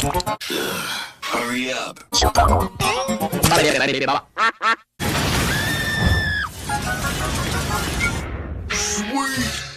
Hurry up. Sweet.